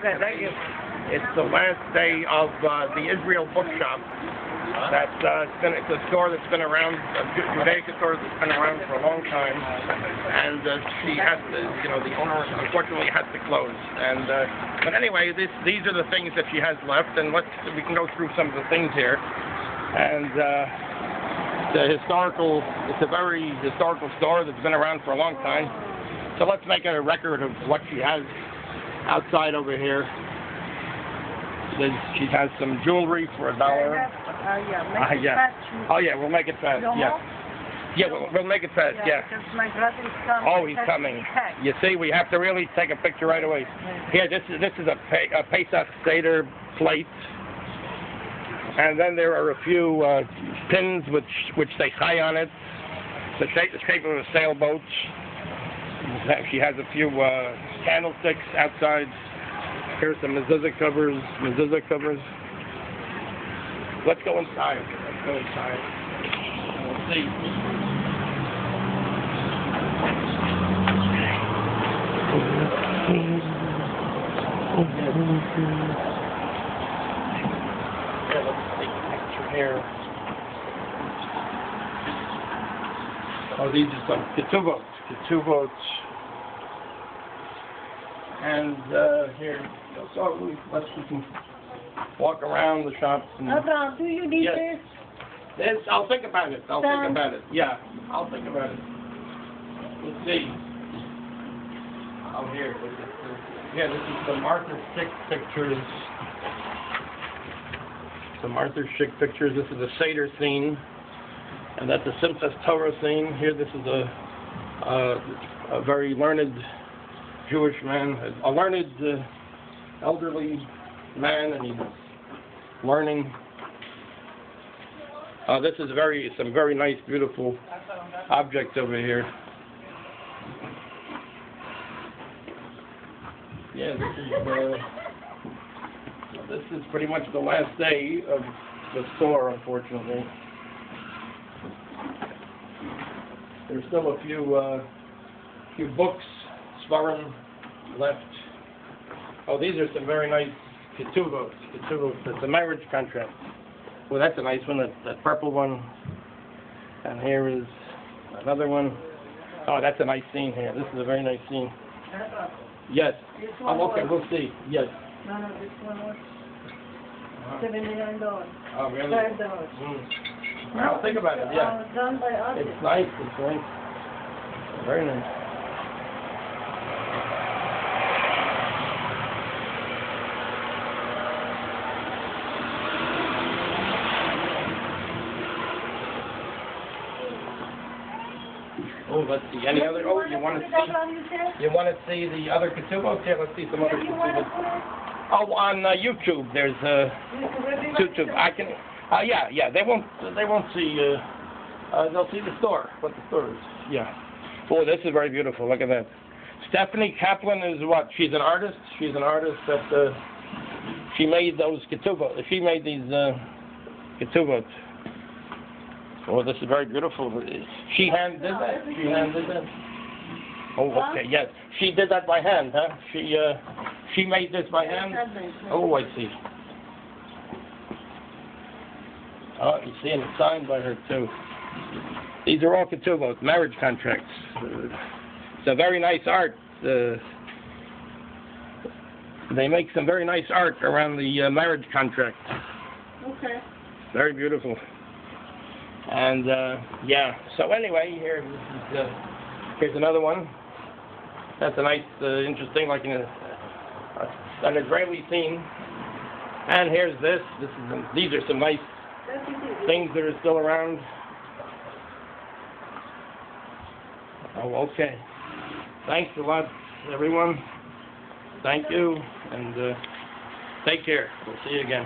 Okay, thank you. It's the last day of uh, the Israel Bookshop. That's uh, it's, been, it's a store that's been around, a Ju- Judaica store that's been around for a long time, and uh, she has to, you know, the owner unfortunately has to close. And uh, but anyway, this, these are the things that she has left, and let's we can go through some of the things here. And uh, the historical, it's a very historical store that's been around for a long time. So let's make a record of what she has outside over here. There's, she has some jewelry for a dollar. Uh, yeah, Ah, it yeah. Oh yeah, we'll make it fast. Yeah, yeah, we'll, we'll make it fast. Yeah. Coming. Oh, he's coming. You see, we have to really take a picture right away. Here, this is this is a, Pe- a Pesach Seder plate, and then there are a few uh, pins which which say Chai on it, the shape the shape of a sailboat. She has a few uh, candlesticks outside. Here's some mezuzah covers, mezuzah covers. Let's go inside. Let's go inside. And We'll see. Yeah, let's take a picture here. Oh, these are some ketubot, ketubot. And uh, here, so we, let's we can walk around the shops. And, Abraham, do you need Yes. this? Yes, I'll think about it. I'll Sam? think about it. Yeah, I'll think about it. Let's see. Oh, here. look this. Yeah, this is some Arthur Szyk pictures. Some Arthur Szyk pictures. This is a Seder scene. And that's a Simchas Torah scene. Here, this is a, a, very learned Jewish man, a, a learned uh, elderly man, and he's learning. Uh, this is very some very nice, beautiful objects over here. Yeah, this is uh, this is pretty much the last day of the store, unfortunately. There's still a few uh, few books, Sfarim left. Oh, these are some very nice ketubos. Ketubos. It's a marriage contract. Well, that's a nice one, that, that purple one. And here is another one. Oh, that's a nice scene here. This is a very nice scene. Yes. Oh, okay, we'll see. Yes. no, no, this one was Uh-huh. seventy-nine dollars. Oh, really? Five dollars. Mm. Well, think about it, yeah. Uh, done by. It's nice, it's nice. Very nice. Oh, let's see. Any other? Oh, you want to see? You want to see the other ketubos? Here, let's see some other ketubos. Oh, on uh, YouTube, there's uh, YouTube. I can. Uh, yeah, yeah. They won't. They won't see. Uh, uh, they'll see the store. What the store is. Yeah. Oh, this is very beautiful. Look at that. Stephanie Kaplan is what? She's an artist. She's an artist that. Uh, she made those ketubot. She made these uh, ketubot. Oh, this is very beautiful. She hand did that. She hand did that. Oh, okay. Yes, she did that by hand, huh? She uh, she made this by hand. Oh, I see. Oh, you see, and it's signed by her too. These are all ketubot, marriage contracts. It's a very nice art. Uh, they make some very nice art around the uh, marriage contract. Okay. Very beautiful. And uh, yeah. So anyway, here this is, uh, here's another one. That's a nice, uh, interesting, like in a, uh, an Israeli scene. And here's this. This is these are some nice. Things that are still around. Oh, okay. Thanks a lot, everyone. Thank you, and uh, take care. We'll see you again.